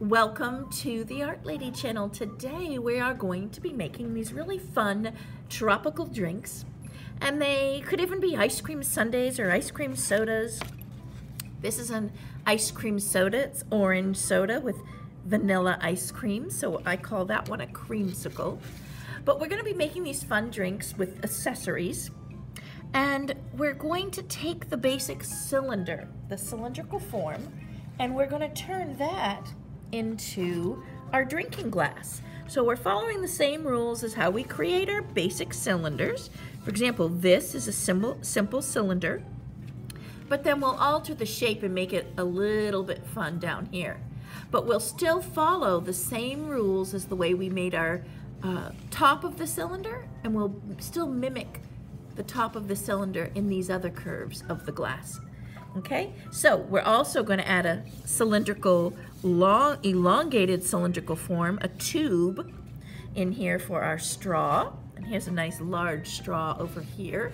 Welcome to the Art Lady channel. Today we are going to be making these really fun tropical drinks and they could even be ice cream sundaes or ice cream sodas. This is an ice cream soda. It's orange soda with vanilla ice cream, so I call that one a creamsicle. But we're gonna be making these fun drinks with accessories. And we're going to take the basic cylinder, the cylindrical form, and we're gonna turn that into our drinking glass. So we're following the same rules as how we create our basic cylinders. For example, this is a simple, simple cylinder, but then we'll alter the shape and make it a little bit fun down here. But we'll still follow the same rules as the way we made our uh, top of the cylinder, and we'll still mimic the top of the cylinder in these other curves of the glass. Okay, so we're also going to add a cylindrical, long, elongated cylindrical form, a tube in here for our straw. And here's a nice large straw over here.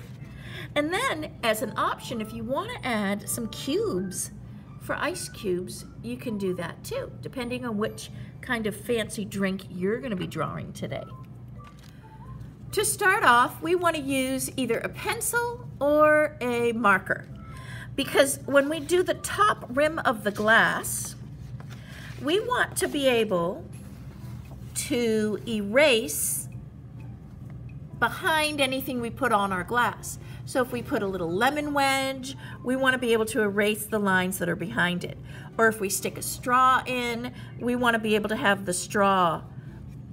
And then as an option, if you want to add some cubes for ice cubes, you can do that too, depending on which kind of fancy drink you're going to be drawing today. To start off, we want to use either a pencil or a marker because when we do the top rim of the glass, we want to be able to erase behind anything we put on our glass. So if we put a little lemon wedge, we want to be able to erase the lines that are behind it. Or if we stick a straw in, we want to be able to have the straw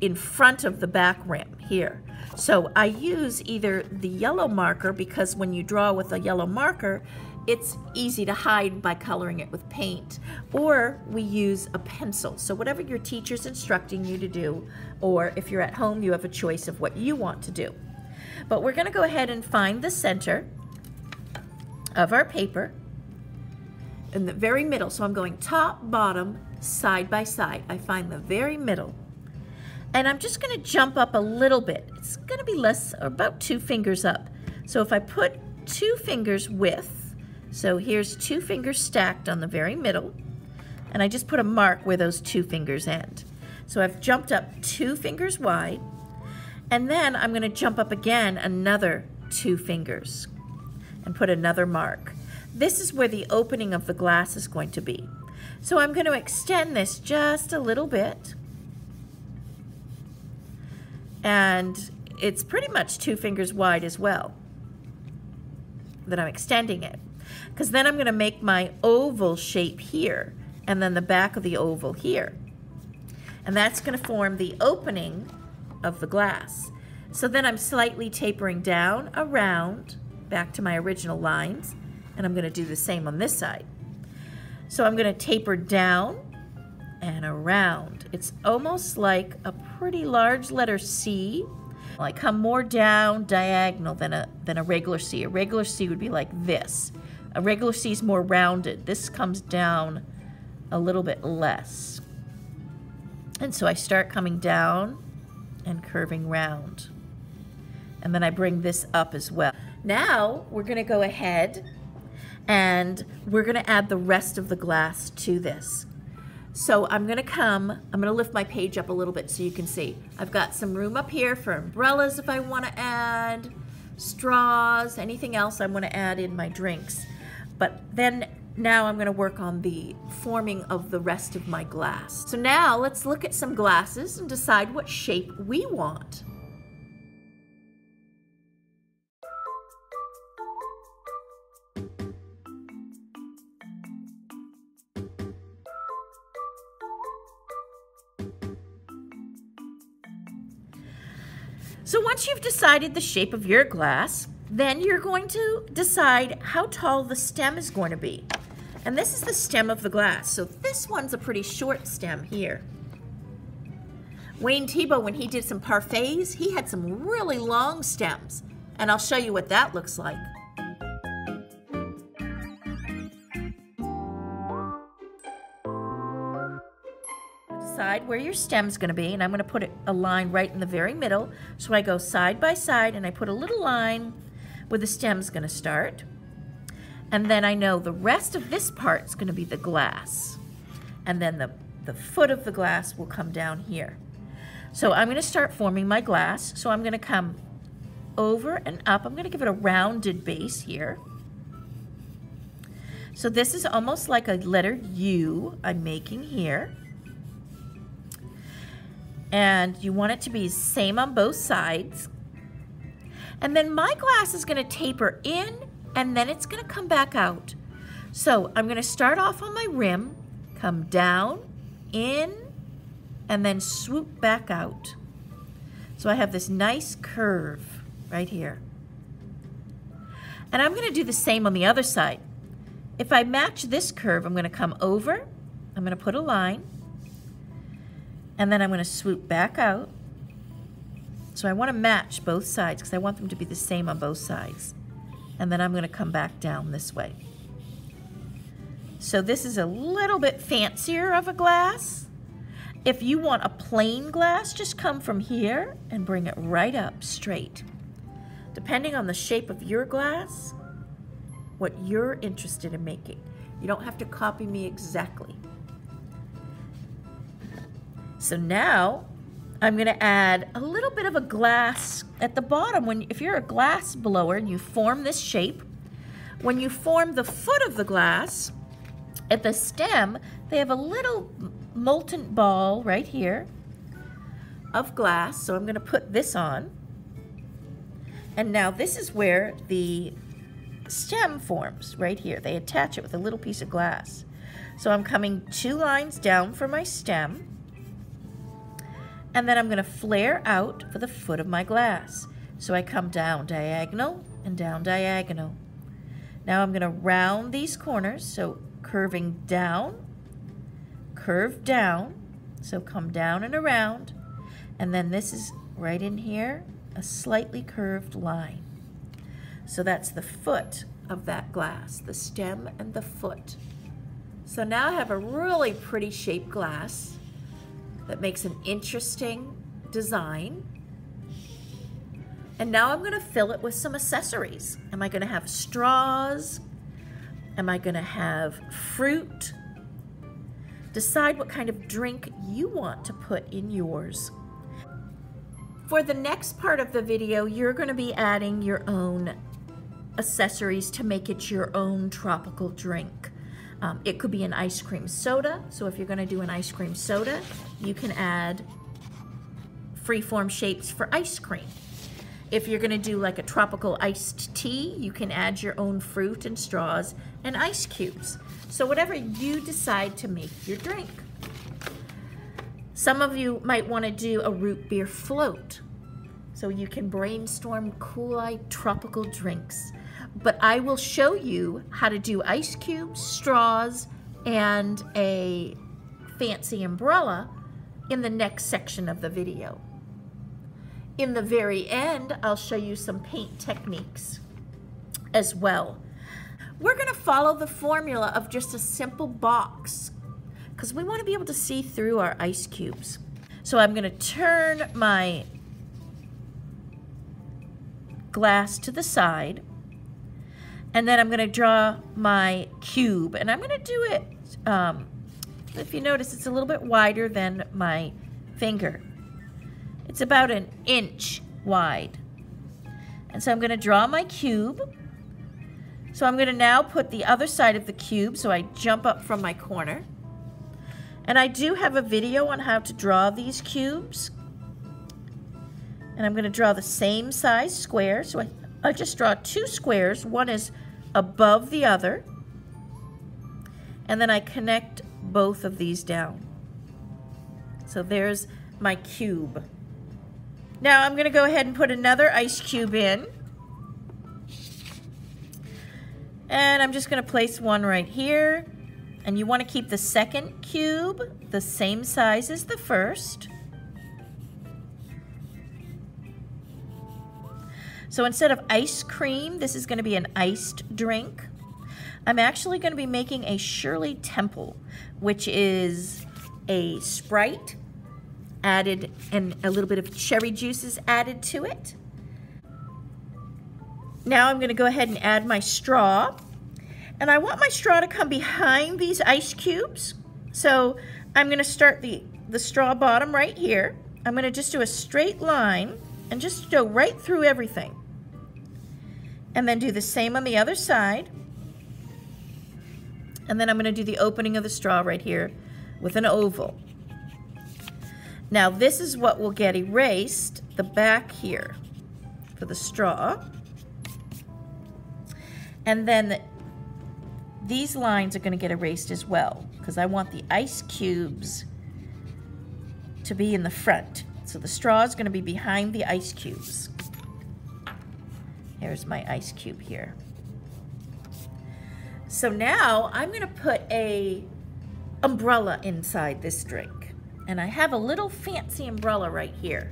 in front of the back rim here. So I use either the yellow marker because when you draw with a yellow marker, it's easy to hide by coloring it with paint. Or we use a pencil. So whatever your teacher's instructing you to do, or if you're at home, you have a choice of what you want to do. But we're gonna go ahead and find the center of our paper in the very middle. So I'm going top, bottom, side by side. I find the very middle. And I'm just gonna jump up a little bit. It's gonna be less, about two fingers up. So if I put two fingers width, so here's two fingers stacked on the very middle, and I just put a mark where those two fingers end. So I've jumped up two fingers wide, and then I'm gonna jump up again another two fingers and put another mark. This is where the opening of the glass is going to be. So I'm gonna extend this just a little bit, and it's pretty much two fingers wide as well that I'm extending it because then I'm going to make my oval shape here and then the back of the oval here. And that's going to form the opening of the glass. So then I'm slightly tapering down around back to my original lines and I'm going to do the same on this side. So I'm going to taper down and around. It's almost like a pretty large letter C. I come more down diagonal than a, than a regular C. A regular C would be like this. A regular C is more rounded. This comes down a little bit less. And so I start coming down and curving round. And then I bring this up as well. Now we're gonna go ahead and we're gonna add the rest of the glass to this. So I'm gonna come, I'm gonna lift my page up a little bit so you can see. I've got some room up here for umbrellas if I wanna add, straws, anything else I wanna add in my drinks. But then now I'm gonna work on the forming of the rest of my glass. So now let's look at some glasses and decide what shape we want. So once you've decided the shape of your glass, then you're going to decide how tall the stem is going to be. And this is the stem of the glass. So this one's a pretty short stem here. Wayne Thiebaud, when he did some parfaits, he had some really long stems. And I'll show you what that looks like. Decide where your stem's gonna be, and I'm gonna put a line right in the very middle. So I go side by side, and I put a little line where the stem's gonna start. And then I know the rest of this part's gonna be the glass. And then the the foot of the glass will come down here. So I'm going to start forming my glass. So I'm going to come over and up. I'm going to give it a rounded base here. So this is almost like a letter U I'm making here. And you want it to be same on both sides. And then my glass is going to taper in and then it's going to come back out. So I'm going to start off on my rim, come down, in, and then swoop back out. So I have this nice curve right here. And I'm going to do the same on the other side. If I match this curve, I'm going to come over, I'm going to put a line, and then I'm going to swoop back out. So I want to match both sides because I want them to be the same on both sides. And then I'm going to come back down this way. So this is a little bit fancier of a glass. If you want a plain glass, just come from here and bring it right up straight. Depending on the shape of your glass, what you're interested in making. You don't have to copy me exactly. So now I'm going to add a little bit of a glass at the bottom. When If you're a glass blower and you form this shape, when you form the foot of the glass, at the stem, they have a little molten ball right here of glass. So I'm going to put this on. And now this is where the stem forms right here. They attach it with a little piece of glass. So I'm coming two lines down for my stem. And then I'm going to flare out for the foot of my glass. So I come down diagonal and down diagonal. Now I'm going to round these corners. So curving down, curve down. So come down and around. And then this is right in here, a slightly curved line. So that's the foot of that glass, the stem and the foot. So now I have a really pretty shaped glass that makes an interesting design. And now I'm gonna fill it with some accessories. Am I gonna have straws? Am I gonna have fruit? Decide what kind of drink you want to put in yours. For the next part of the video, you're gonna be adding your own accessories to make it your own tropical drink. Um, it could be an ice cream soda. So if you're gonna do an ice cream soda, you can add freeform shapes for ice cream. If you're gonna do like a tropical iced tea, you can add your own fruit and straws and ice cubes. So whatever you decide to make your drink. Some of you might wanna do a root beer float. So you can brainstorm cool-eyed tropical drinks but I will show you how to do ice cubes, straws, and a fancy umbrella in the next section of the video. In the very end, I'll show you some paint techniques as well. We're gonna follow the formula of just a simple box because we wanna be able to see through our ice cubes. So I'm gonna turn my glass to the side and then I'm going to draw my cube. And I'm going to do it, um, if you notice, it's a little bit wider than my finger. It's about an inch wide. And so I'm going to draw my cube. So I'm going to now put the other side of the cube so I jump up from my corner. And I do have a video on how to draw these cubes. And I'm going to draw the same size square. So I I just draw two squares. One is above the other. And then I connect both of these down. So there's my cube. Now I'm going to go ahead and put another ice cube in. And I'm just going to place one right here. And you want to keep the second cube the same size as the first. So instead of ice cream, this is going to be an iced drink. I'm actually going to be making a Shirley Temple, which is a Sprite added and a little bit of cherry juices added to it. Now I'm going to go ahead and add my straw. And I want my straw to come behind these ice cubes. So I'm going to start the, the straw bottom right here. I'm going to just do a straight line and just go right through everything. And then do the same on the other side. And then I'm going to do the opening of the straw right here with an oval. Now this is what will get erased, the back here for the straw. And then these lines are going to get erased as well because I want the ice cubes to be in the front. So the straw is going to be behind the ice cubes. Here's my ice cube here. So now I'm going to put a umbrella inside this drink. And I have a little fancy umbrella right here.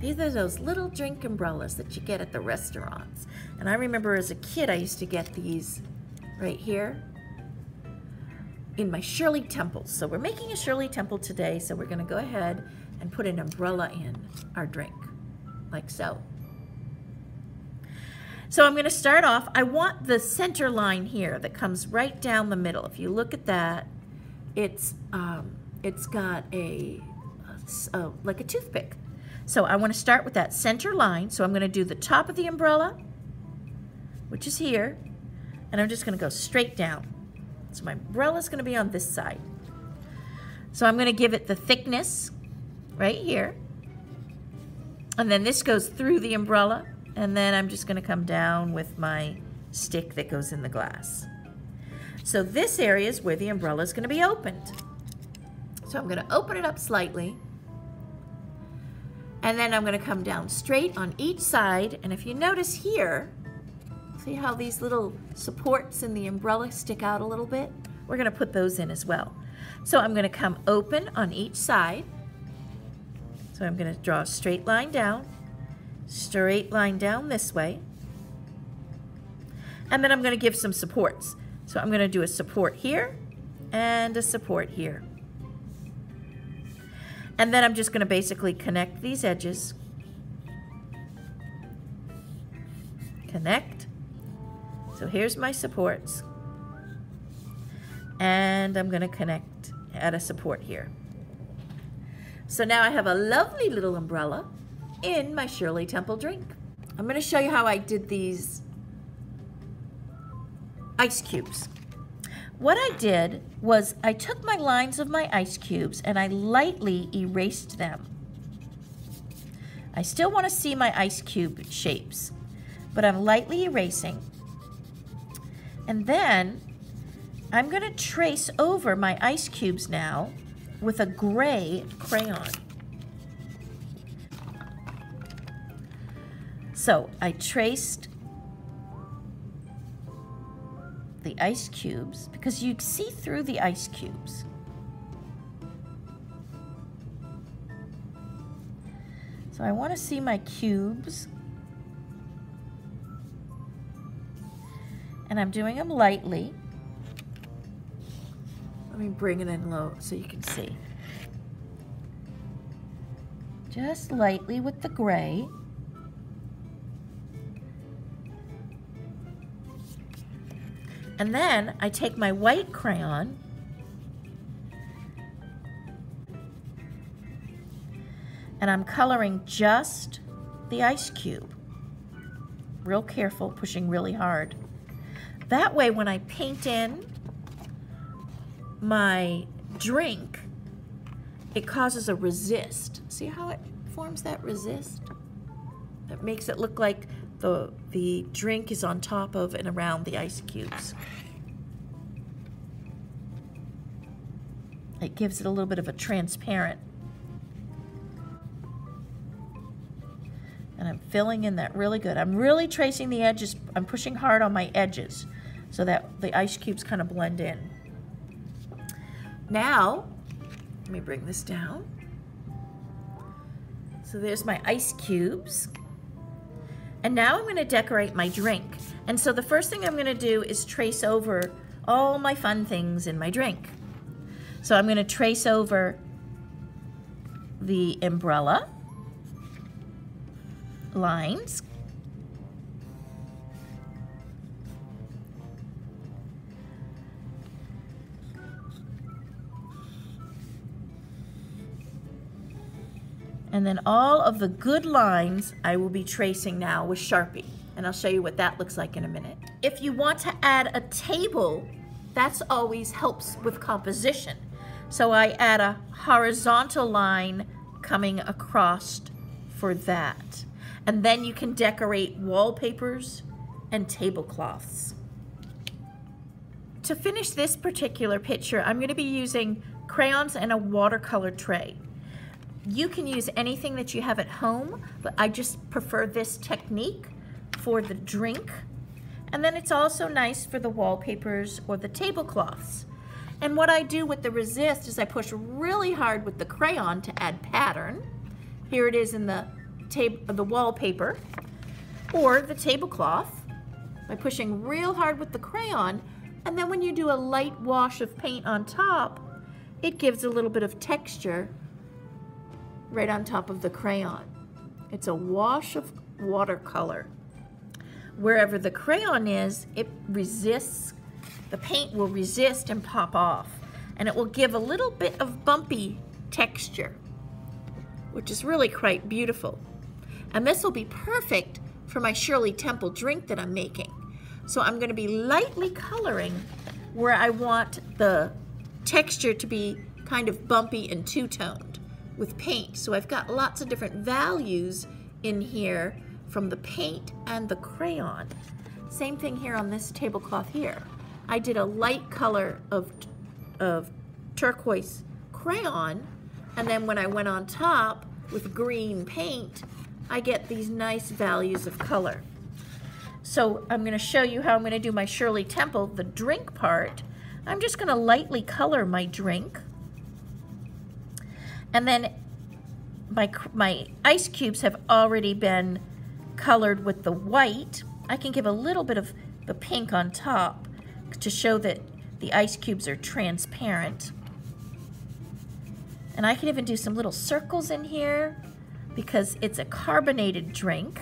These are those little drink umbrellas that you get at the restaurants. And I remember as a kid, I used to get these right here in my Shirley Temple. So we're making a Shirley Temple today, so we're gonna go ahead and put an umbrella in our drink, like so. So I'm gonna start off, I want the center line here that comes right down the middle. If you look at that, it's, um, it's got a, a, a like a toothpick. So I want to start with that center line. So I'm going to do the top of the umbrella, which is here, and I'm just going to go straight down. So my umbrella is going to be on this side. So I'm going to give it the thickness right here. And then this goes through the umbrella, and then I'm just going to come down with my stick that goes in the glass. So this area is where the umbrella is going to be opened. So I'm going to open it up slightly and then I'm going to come down straight on each side. And if you notice here, see how these little supports in the umbrella stick out a little bit? We're going to put those in as well. So I'm going to come open on each side. So I'm going to draw a straight line down, straight line down this way. And then I'm going to give some supports. So I'm going to do a support here and a support here. And then I'm just going to basically connect these edges. Connect. So here's my supports. And I'm going to connect, at a support here. So now I have a lovely little umbrella in my Shirley Temple drink. I'm going to show you how I did these ice cubes. What I did was I took my lines of my ice cubes and I lightly erased them. I still want to see my ice cube shapes, but I'm lightly erasing. And then I'm going to trace over my ice cubes now with a gray crayon. So I traced the ice cubes because you see through the ice cubes. So I want to see my cubes. And I'm doing them lightly. Let me bring it in low so you can see. Just lightly with the gray. And then I take my white crayon and I'm coloring just the ice cube. Real careful, pushing really hard. That way when I paint in my drink, it causes a resist. See how it forms that resist? It makes it look like the, the drink is on top of and around the ice cubes. It gives it a little bit of a transparent. And I'm filling in that really good. I'm really tracing the edges. I'm pushing hard on my edges so that the ice cubes kind of blend in. Now, let me bring this down. So there's my ice cubes. And now I'm gonna decorate my drink. And so the first thing I'm gonna do is trace over all my fun things in my drink. So I'm gonna trace over the umbrella lines. And then all of the good lines I will be tracing now with Sharpie. And I'll show you what that looks like in a minute. If you want to add a table, that's always helps with composition. So I add a horizontal line coming across for that. And then you can decorate wallpapers and tablecloths. To finish this particular picture, I'm going to be using crayons and a watercolor tray. You can use anything that you have at home, but I just prefer this technique for the drink. And then it's also nice for the wallpapers or the tablecloths. And what I do with the resist is I push really hard with the crayon to add pattern. Here it is in the, table the wallpaper or the tablecloth by pushing real hard with the crayon. And then when you do a light wash of paint on top, it gives a little bit of texture right on top of the crayon. It's a wash of watercolor. Wherever the crayon is, it resists, the paint will resist and pop off. And it will give a little bit of bumpy texture, which is really quite beautiful. And this will be perfect for my Shirley Temple drink that I'm making. So I'm gonna be lightly coloring where I want the texture to be kind of bumpy and two-toned with paint. So I've got lots of different values in here from the paint and the crayon. Same thing here on this tablecloth here. I did a light color of, of turquoise crayon, and then when I went on top with green paint, I get these nice values of color. So I'm gonna show you how I'm gonna do my Shirley Temple, the drink part. I'm just gonna lightly color my drink. And then my, my ice cubes have already been colored with the white. I can give a little bit of the pink on top to show that the ice cubes are transparent. And I can even do some little circles in here because it's a carbonated drink.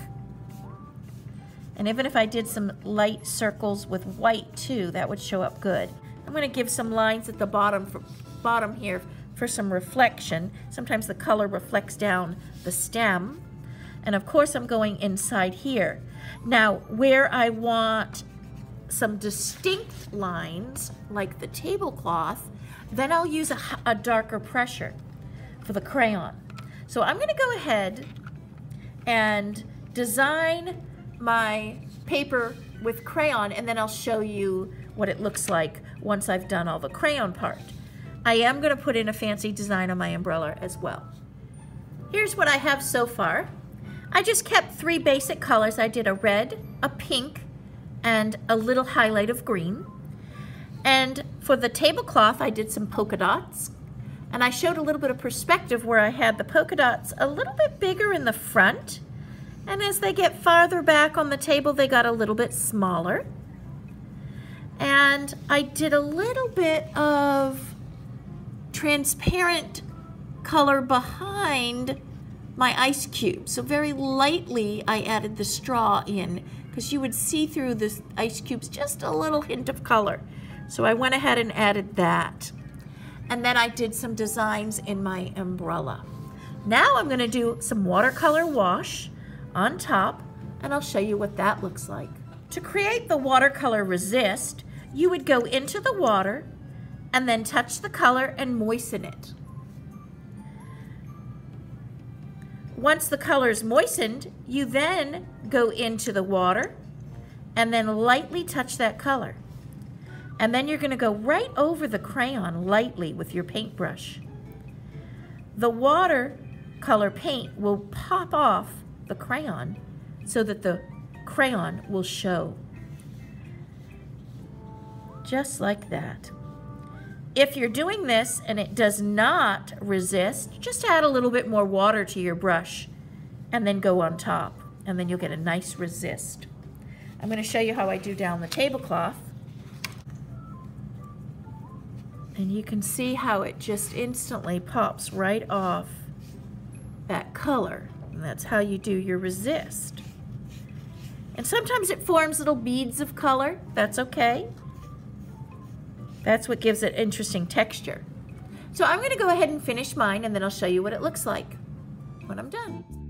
And even if I did some light circles with white too, that would show up good. I'm gonna give some lines at the bottom, for, bottom here for some reflection. Sometimes the color reflects down the stem. And of course I'm going inside here. Now where I want some distinct lines, like the tablecloth, then I'll use a, a darker pressure for the crayon. So I'm gonna go ahead and design my paper with crayon and then I'll show you what it looks like once I've done all the crayon part. I am going to put in a fancy design on my umbrella as well. Here's what I have so far. I just kept three basic colors. I did a red, a pink, and a little highlight of green. And for the tablecloth, I did some polka dots. And I showed a little bit of perspective where I had the polka dots a little bit bigger in the front. And as they get farther back on the table, they got a little bit smaller. And I did a little bit of transparent color behind my ice cube. So very lightly I added the straw in because you would see through the ice cubes just a little hint of color. So I went ahead and added that. And then I did some designs in my umbrella. Now I'm gonna do some watercolor wash on top and I'll show you what that looks like. To create the watercolor resist, you would go into the water and then touch the color and moisten it. Once the color is moistened, you then go into the water and then lightly touch that color. And then you're gonna go right over the crayon lightly with your paintbrush. The water color paint will pop off the crayon so that the crayon will show. Just like that. If you're doing this and it does not resist, just add a little bit more water to your brush and then go on top and then you'll get a nice resist. I'm going to show you how I do down the tablecloth. And you can see how it just instantly pops right off that color. And that's how you do your resist. And sometimes it forms little beads of color. That's okay. That's what gives it interesting texture. So I'm gonna go ahead and finish mine and then I'll show you what it looks like. when I'm done.